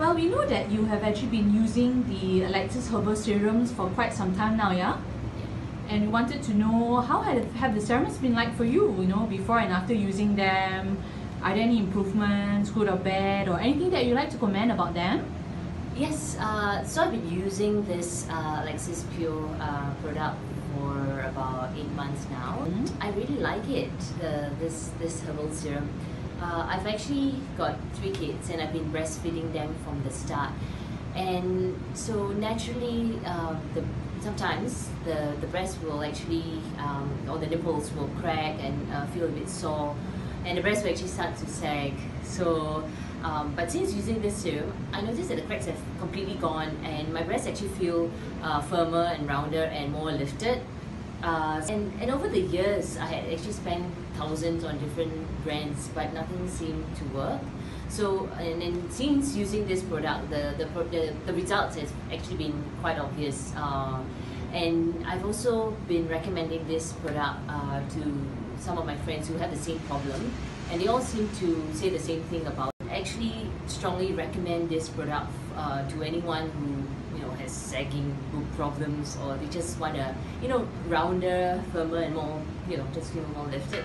Well, we know that you have actually been using the Alexis Herbal Serums for quite some time now, yeah? And we wanted to know how had, have the serums been like for you, you know, before and after using them? Are there any improvements, good or bad, or anything that you'd like to comment about them? Yes, uh, so I've been using this uh, Alexis Pure uh, product for about eight months now. Mhm. I really like it, the, this, this herbal serum. Uh, I've actually got three kids and I've been breastfeeding them from the start. And so naturally, um, the, sometimes the, the breast will actually, um, or the nipples will crack and uh, feel a bit sore and the breast will actually start to sag. So, um, but since using this serum, I noticed that the cracks have completely gone and my breasts actually feel uh, firmer and rounder and more lifted. Uh, and, and over the years, I had actually spent thousands on different brands, but nothing seemed to work. So, and then since using this product, the, the, the, the results has actually been quite obvious. Uh, and I've also been recommending this product uh, to some of my friends who have the same problem, and they all seem to say the same thing about. I actually strongly recommend this product uh, to anyone who you know has sagging boob problems or they just want a you know rounder, firmer, and more you know just feel more lifted.